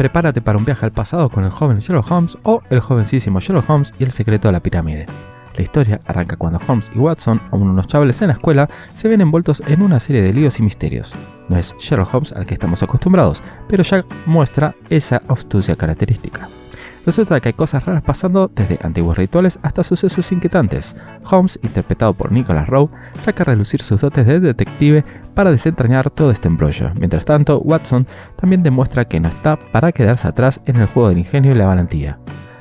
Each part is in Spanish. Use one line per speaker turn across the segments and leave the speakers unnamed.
prepárate para un viaje al pasado con el joven Sherlock Holmes o el jovencísimo Sherlock Holmes y el secreto de la pirámide. La historia arranca cuando Holmes y Watson, aún unos chavales en la escuela, se ven envueltos en una serie de líos y misterios. No es Sherlock Holmes al que estamos acostumbrados, pero Jack muestra esa astucia característica. Resulta que hay cosas raras pasando desde antiguos rituales hasta sucesos inquietantes. Holmes, interpretado por Nicholas Rowe, saca a relucir sus dotes de detective para desentrañar todo este embrollo. Mientras tanto, Watson también demuestra que no está para quedarse atrás en el juego del ingenio y la valentía.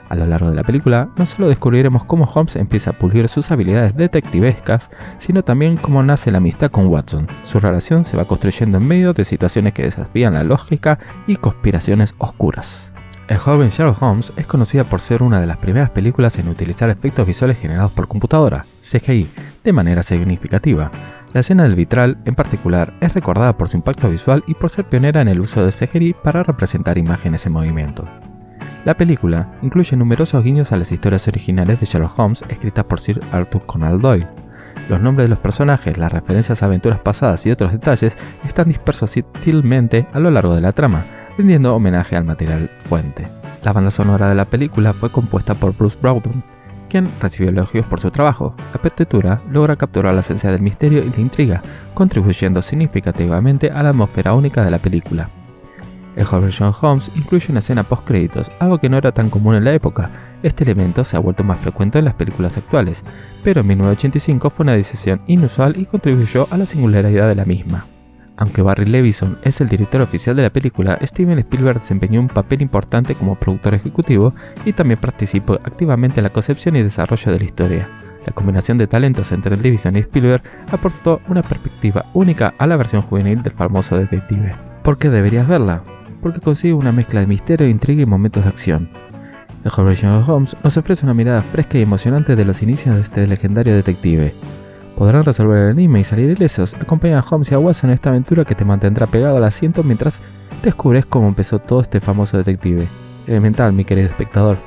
A lo largo de la película, no solo descubriremos cómo Holmes empieza a pulir sus habilidades detectivescas, sino también cómo nace la amistad con Watson. Su relación se va construyendo en medio de situaciones que desafían la lógica y conspiraciones oscuras. El joven Sherlock Holmes es conocida por ser una de las primeras películas en utilizar efectos visuales generados por computadora, CGI, de manera significativa. La escena del vitral, en particular, es recordada por su impacto visual y por ser pionera en el uso de CGI para representar imágenes en movimiento. La película incluye numerosos guiños a las historias originales de Sherlock Holmes escritas por Sir Arthur Conan Doyle. Los nombres de los personajes, las referencias a aventuras pasadas y otros detalles están dispersos sutilmente a lo largo de la trama, rindiendo homenaje al material fuente. La banda sonora de la película fue compuesta por Bruce Broughton, quien recibió elogios por su trabajo. La partitura logra capturar la esencia del misterio y la intriga, contribuyendo significativamente a la atmósfera única de la película. El joven John Holmes incluye una escena post-créditos, algo que no era tan común en la época. Este elemento se ha vuelto más frecuente en las películas actuales, pero en 1985 fue una decisión inusual y contribuyó a la singularidad de la misma. Aunque Barry Levison es el director oficial de la película, Steven Spielberg desempeñó un papel importante como productor ejecutivo y también participó activamente en la concepción y desarrollo de la historia. La combinación de talentos entre Levison y Spielberg aportó una perspectiva única a la versión juvenil del famoso detective. ¿Por qué deberías verla? Porque consigue una mezcla de misterio, intriga y momentos de acción. El joven Holmes nos ofrece una mirada fresca y emocionante de los inicios de este legendario detective podrán resolver el anime y salir ilesos. Acompaña a Holmes y a Watson en esta aventura que te mantendrá pegado al asiento mientras descubres cómo empezó todo este famoso detective. Elemental, mi querido espectador.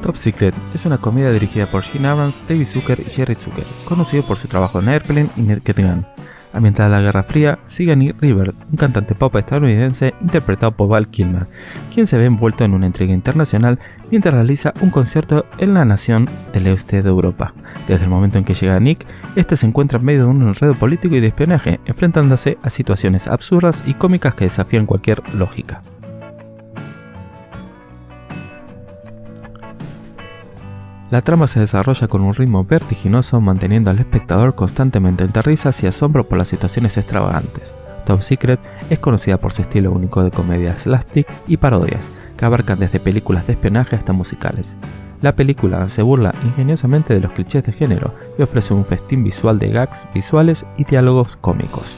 Top Secret es una comedia dirigida por Gene Abrams, David Zucker y Jerry Zucker, conocido por su trabajo en Airplane y Naked Gun. Ambientada en la Guerra Fría, Sigourney River, un cantante pop estadounidense interpretado por Val Kilmer, quien se ve envuelto en una intriga internacional mientras realiza un concierto en la nación del este de Europa. Desde el momento en que llega Nick, este se encuentra en medio de un enredo político y de espionaje, enfrentándose a situaciones absurdas y cómicas que desafían cualquier lógica. La trama se desarrolla con un ritmo vertiginoso manteniendo al espectador constantemente entre risas y asombro por las situaciones extravagantes. Top Secret es conocida por su estilo único de comedias slapstick y parodias, que abarcan desde películas de espionaje hasta musicales. La película se burla ingeniosamente de los clichés de género y ofrece un festín visual de gags visuales y diálogos cómicos.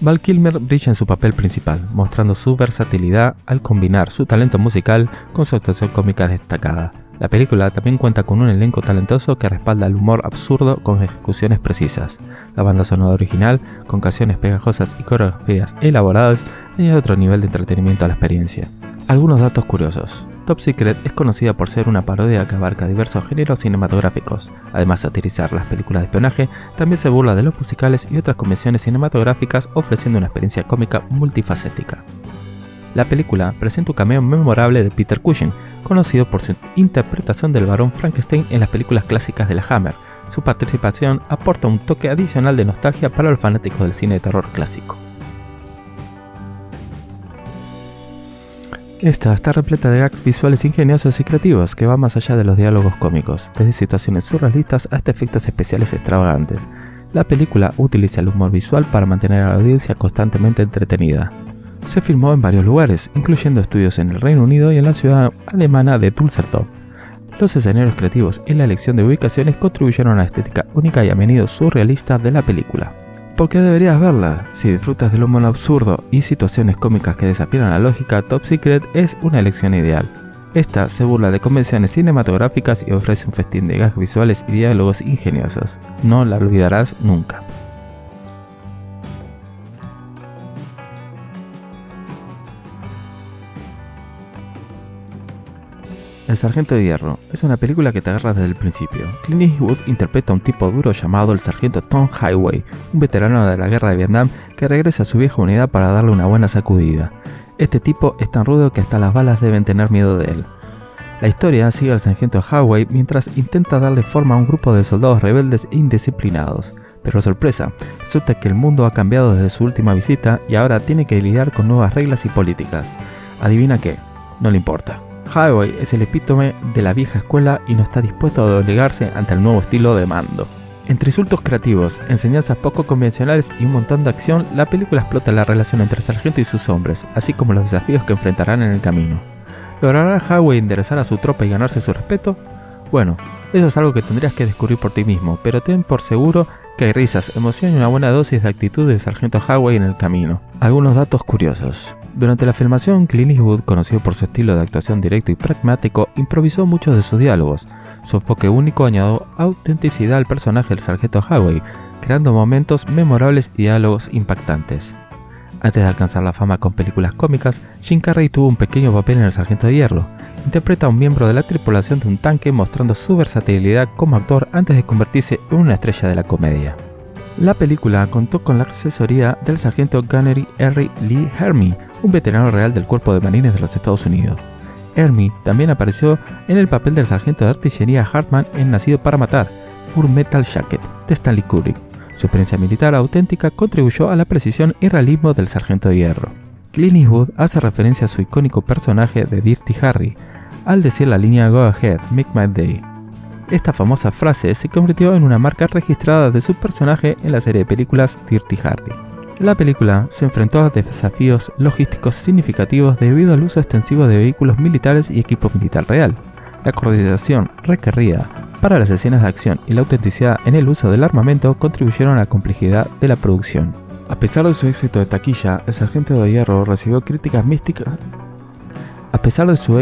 Val Kilmer brilla en su papel principal, mostrando su versatilidad al combinar su talento musical con su actuación cómica destacada, la película también cuenta con un elenco talentoso que respalda el humor absurdo con ejecuciones precisas. La banda sonora original, con canciones pegajosas y coreografías elaboradas, añade otro nivel de entretenimiento a la experiencia. Algunos datos curiosos. Top Secret es conocida por ser una parodia que abarca diversos géneros cinematográficos. Además de satirizar las películas de espionaje, también se burla de los musicales y otras convenciones cinematográficas ofreciendo una experiencia cómica multifacética. La película presenta un cameo memorable de Peter Cushing, conocido por su interpretación del varón Frankenstein en las películas clásicas de la Hammer. Su participación aporta un toque adicional de nostalgia para los fanáticos del cine de terror clásico. Esta está repleta de gags visuales ingeniosos y creativos que van más allá de los diálogos cómicos, desde situaciones surrealistas hasta efectos especiales extravagantes. La película utiliza el humor visual para mantener a la audiencia constantemente entretenida se filmó en varios lugares, incluyendo estudios en el Reino Unido y en la ciudad alemana de Düsseldorf. Los escenarios creativos y la elección de ubicaciones contribuyeron a la estética única y a menudo surrealista de la película. ¿Por qué deberías verla? Si disfrutas del humor absurdo y situaciones cómicas que desafían la lógica, Top Secret es una elección ideal. Esta se burla de convenciones cinematográficas y ofrece un festín de gags visuales y diálogos ingeniosos. No la olvidarás nunca. El Sargento de Hierro es una película que te agarra desde el principio. Clint Eastwood interpreta a un tipo duro llamado el Sargento Tom Highway, un veterano de la guerra de Vietnam que regresa a su vieja unidad para darle una buena sacudida. Este tipo es tan rudo que hasta las balas deben tener miedo de él. La historia sigue al sargento Highway mientras intenta darle forma a un grupo de soldados rebeldes e indisciplinados. Pero sorpresa, resulta que el mundo ha cambiado desde su última visita y ahora tiene que lidiar con nuevas reglas y políticas. Adivina qué, no le importa. Highway es el epítome de la vieja escuela y no está dispuesto a doblegarse ante el nuevo estilo de mando. Entre insultos creativos, enseñanzas poco convencionales y un montón de acción, la película explota la relación entre el sargento y sus hombres, así como los desafíos que enfrentarán en el camino. ¿Logrará Highway enderezar a su tropa y ganarse su respeto? Bueno, eso es algo que tendrías que descubrir por ti mismo, pero ten por seguro que hay risas, emoción y una buena dosis de actitud del sargento Highway en el camino. Algunos datos curiosos. Durante la filmación, Clint Eastwood, conocido por su estilo de actuación directo y pragmático, improvisó muchos de sus diálogos. Su enfoque único añadió autenticidad al personaje del sargento Highway, creando momentos memorables y diálogos impactantes. Antes de alcanzar la fama con películas cómicas, Jim Carrey tuvo un pequeño papel en El Sargento de Hierro. Interpreta a un miembro de la tripulación de un tanque mostrando su versatilidad como actor antes de convertirse en una estrella de la comedia. La película contó con la asesoría del sargento Gunnery R. Lee Hermie, un veterano real del Cuerpo de Marines de los Estados Unidos. Hermie también apareció en el papel del sargento de artillería Hartman en Nacido para Matar, Full Metal Jacket, de Stanley Kubrick. Su experiencia militar auténtica contribuyó a la precisión y realismo del sargento de hierro. Clint Eastwood hace referencia a su icónico personaje de Dirty Harry, al decir la línea Go Ahead, Make My Day. Esta famosa frase se convirtió en una marca registrada de su personaje en la serie de películas Dirty Harry. La película se enfrentó a desafíos logísticos significativos debido al uso extensivo de vehículos militares y equipo militar real. La coordinación requerida para las escenas de acción y la autenticidad en el uso del armamento contribuyeron a la complejidad de la producción. A pesar de su éxito de taquilla, El Sargento de Hierro recibió críticas místicas. A pesar de su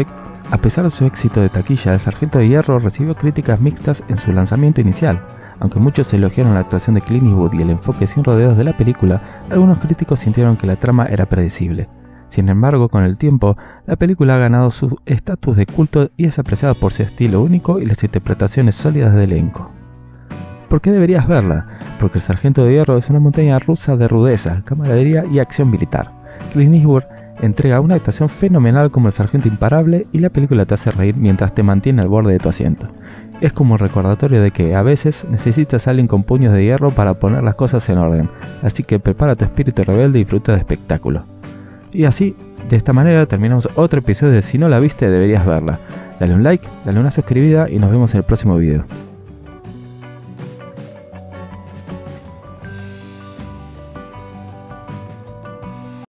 a pesar de su éxito de taquilla, El Sargento de Hierro recibió críticas mixtas en su lanzamiento inicial. Aunque muchos elogiaron la actuación de Clint Eastwood y el enfoque sin rodeos de la película, algunos críticos sintieron que la trama era predecible. Sin embargo, con el tiempo, la película ha ganado su estatus de culto y es apreciada por su estilo único y las interpretaciones sólidas del elenco. ¿Por qué deberías verla? Porque El Sargento de Hierro es una montaña rusa de rudeza, camaradería y acción militar. Clint Eastwood entrega una actuación fenomenal como el sargento imparable y la película te hace reír mientras te mantiene al borde de tu asiento es como un recordatorio de que a veces necesitas a alguien con puños de hierro para poner las cosas en orden, así que prepara tu espíritu rebelde y disfruta de espectáculo. Y así, de esta manera terminamos otro episodio de Si no la viste deberías verla. Dale un like, dale una suscribida y nos vemos en el próximo video.